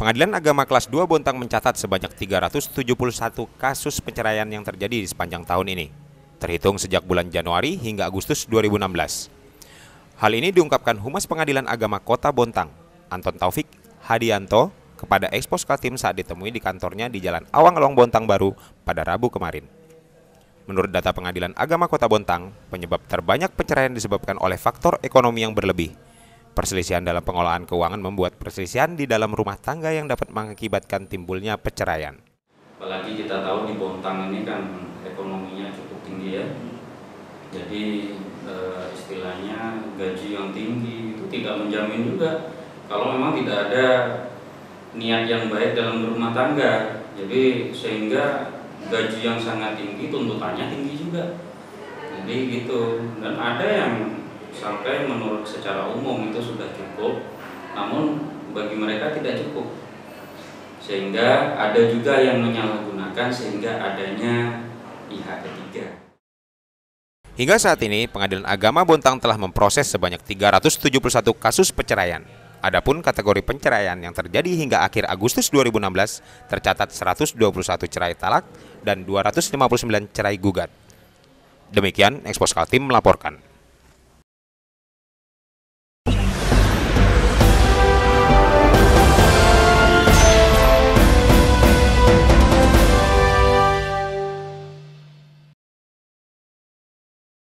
Pengadilan Agama kelas 2 Bontang mencatat sebanyak 371 kasus perceraian yang terjadi di sepanjang tahun ini, terhitung sejak bulan Januari hingga Agustus 2016. Hal ini diungkapkan Humas Pengadilan Agama Kota Bontang, Anton Taufik Hadianto, kepada Expos Kaltim saat ditemui di kantornya di Jalan Awang Long Bontang Baru pada Rabu kemarin. Menurut data Pengadilan Agama Kota Bontang, penyebab terbanyak perceraian disebabkan oleh faktor ekonomi yang berlebih, Perselisihan dalam pengelolaan keuangan membuat perselisihan di dalam rumah tangga yang dapat mengakibatkan timbulnya perceraian. Apalagi kita tahu di Bontang ini kan ekonominya cukup tinggi ya. Jadi e, istilahnya gaji yang tinggi itu tidak menjamin juga kalau memang tidak ada niat yang baik dalam berumah tangga. Jadi sehingga gaji yang sangat tinggi tuntutannya tinggi juga. Jadi gitu. Dan ada yang sampai menurut secara umum itu sudah cukup namun bagi mereka tidak cukup sehingga ada juga yang menyalahgunakan sehingga adanya pihak ketiga Hingga saat ini, Pengadilan Agama Bontang telah memproses sebanyak 371 kasus perceraian. Adapun kategori perceraian yang terjadi hingga akhir Agustus 2016 tercatat 121 cerai talak dan 259 cerai gugat. Demikian Ekspos Kaltim melaporkan.